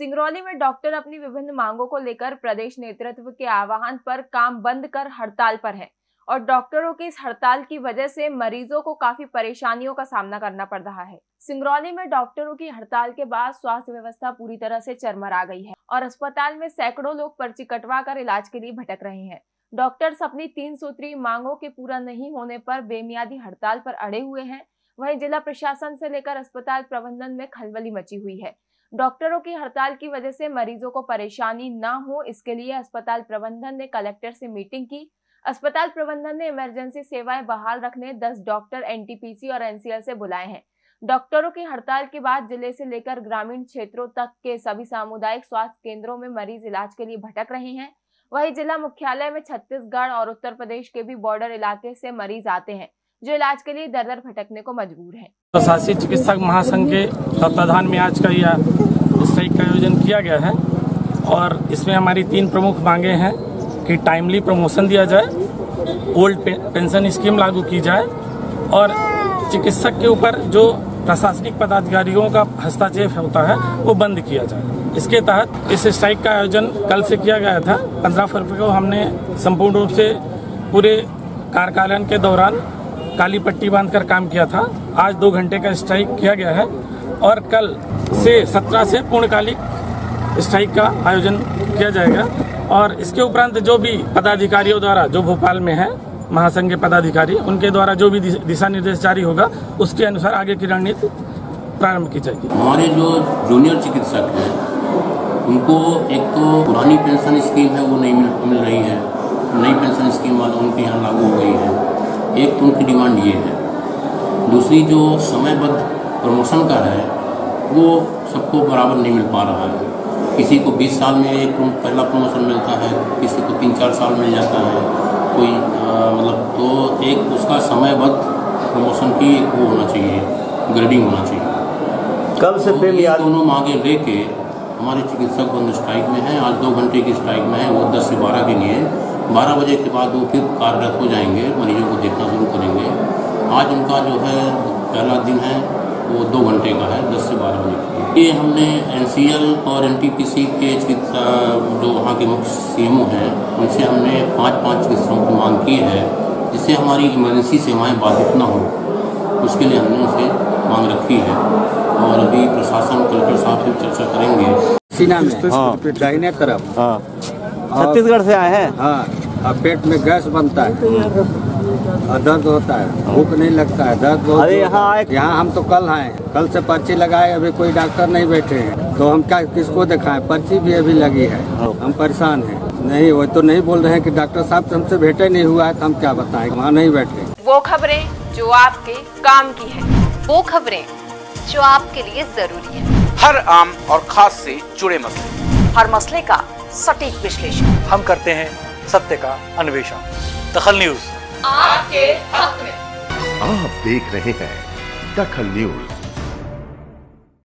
सिंगरौली में डॉक्टर अपनी विभिन्न मांगों को लेकर प्रदेश नेतृत्व के आह्वान पर काम बंद कर हड़ताल पर है और डॉक्टरों की इस हड़ताल की वजह से मरीजों को काफ़ी परेशानियों का सामना करना पड़ रहा है। सिंगरौली में डॉक्टरों की हड़ताल के बाद स्वास्थ्य व्यवस्था पूरी तरह से चरमरा गई है और अस्पताल में सैकड़ों लोग पर्ची कटवा कर इलाज के लिए भटक रहे हैं। डॉक्टर्स अपनी तीन सूत्री मांगों के पूरा नहीं होने पर बेमियादी हड़ताल पर अड़े हुए हैं। वहीं जिला प्रशासन से लेकर अस्पताल प्रबंधन में खलबली मची हुई है। डॉक्टरों की हड़ताल की वजह से मरीजों को परेशानी न हो, इसके लिए अस्पताल प्रबंधन ने कलेक्टर से मीटिंग की। अस्पताल प्रबंधन ने इमरजेंसी सेवाएँ बहाल रखने 10 डॉक्टर एनटीपीसी और एनसीएल से बुलाए हैं। डॉक्टरों की हड़ताल के बाद ज़िले से लेकर ग्रामीण क्षेत्रों तक के सभी सामुदायिक स्वास्थ्य केंद्रों में मरीज़ इलाज के लिए भटक रहे हैं। वहीं जिला मुख्यालय में छत्तीसगढ़ और उत्तर प्रदेश के भी बॉर्डर इलाके से मरीज़ आते हैं। जो इलाज के लिए दर दर भटकने को मजबूर है। प्रशासनिक चिकित्सक महासंघ के तत्वाधान में आज का यह स्ट्राइक का आयोजन किया गया है और इसमें हमारी तीन प्रमुख मांगे हैं कि टाइमली प्रमोशन दिया जाए ओल्ड पेंशन स्कीम लागू की जाए और चिकित्सक के ऊपर जो प्रशासनिक पदाधिकारियों का हस्ताक्षेप होता है, वो बंद किया जाए। इसके तहत इस स्ट्राइक का आयोजन कल से किया गया था। पंद्रह फरवरी को हमने संपूर्ण रूप से पूरे कार्यकालन के दौरान काली पट्टी बांधकर काम किया था। आज दो घंटे का स्ट्राइक किया गया है और कल से सत्रह से पूर्णकालिक स्ट्राइक का आयोजन किया जाएगा। और इसके उपरांत जो भी पदाधिकारियों द्वारा, जो भोपाल में है, महासंघ के पदाधिकारी, उनके द्वारा जो भी दिशा निर्देश जारी होगा, उसके अनुसार आगे की रणनीति प्रारंभ की जाएगी। हमारे जो जूनियर चिकित्सक हैं, उनको एक तो पुरानी पेंशन स्कीम है, वो नहीं मिल मिल रही है। नई पेंशन स्कीम वाला उनके यहाँ लागू हो गई है। एक तो उनकी डिमांड ये है। दूसरी जो समयबद्ध प्रमोशन का है वो सबको बराबर नहीं मिल पा रहा है। किसी को 20 साल में एक पहला प्रमोशन मिलता है किसी को तीन चार साल मिल जाता है। कोई मतलब तो एक उसका समयबद्ध प्रमोशन की एक वो होना चाहिए ग्रेडिंग होना चाहिए। कल से तो ये दोनों मांगे लेके हमारे चिकित्सक बंद स्ट्राइक में हैं आज दो घंटे की स्ट्राइक में है वो दस से बारह के लिए बारह बजे के बाद वो फिर कार्यरत हो जाएँगे मरीजों को देखना शुरू करेंगे। आज उनका जो है पहला दिन है वो दो घंटे का है दस से बारह बजे के लिए। ये हमने एनसीएल और एन के चिकित्सा जो वहाँ के मुख्य सीएमओ हैं उनसे हमने पाँच पाँच चिकित्सकों की मांग की है जिससे हमारी इमरजेंसी सेवाएँ बाधित न हो। उसके लिए हमने उनसे मांग रखी है और अभी प्रशासन कलेक्टर साहब से चर्चा करेंगे। सीना में हाँ। दाहिने तरफ़ हाँ। छत्तीसगढ़ से आए हैं? हाँ। और पेट में गैस बनता है और दर्द होता है भूख नहीं लगता है दर्द बहुत अरे यहाँ यहाँ हम तो कल आए कल से पर्ची लगाए अभी कोई डॉक्टर नहीं बैठे हैं। तो हम क्या किसको दिखाएँ? पर्ची भी अभी लगी है। हम परेशान हैं। नहीं वो तो नहीं बोल रहे हैं कि डॉक्टर साहब से हमसे भेटे नहीं हुआ है तो हम क्या बताएँ? वहाँ नहीं बैठे। वो खबरें जो आपके काम की है वो खबरें जो आपके लिए ज़रूरी है। हर आम और खास से जुड़े मसले। हर मसले का सटीक विश्लेषण। हम करते हैं सत्य का अन्वेषण। दखल न्यूज़। आपके हक में। आप देख रहे हैं दखल न्यूज़।